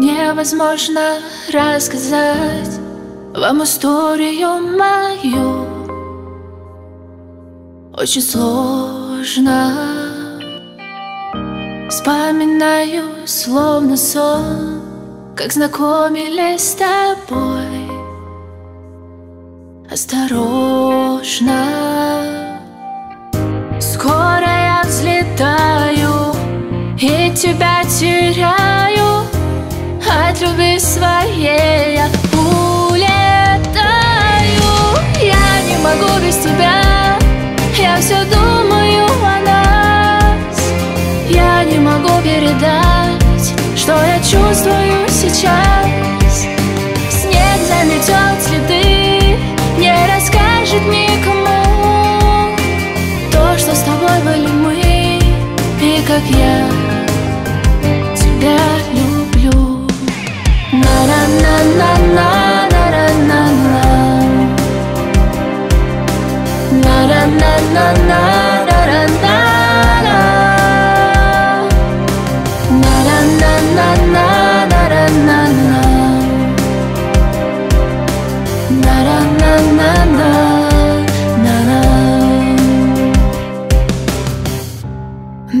Невозможно рассказать вам историю мою. Очень сложно. Вспоминаю, словно сон Как знакомились с тобой. Осторожно. Скоро я взлетаю И тебя теряю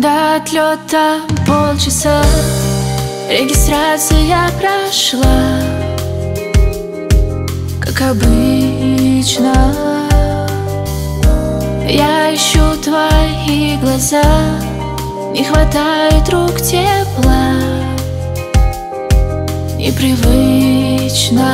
До отлета полчаса Регистрация прошла. Как обычно. Я ищу глаза Не хватает рук тепла. Непривычно.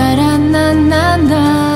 na na na na na.